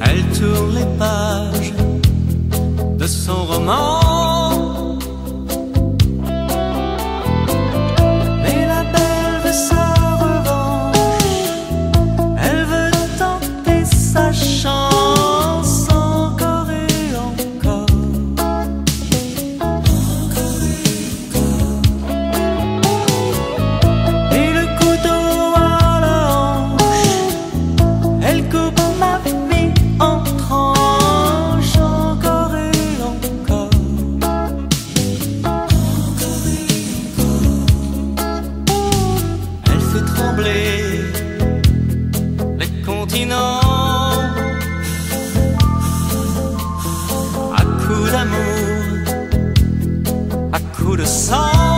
Elle tourne les pages de son roman. song.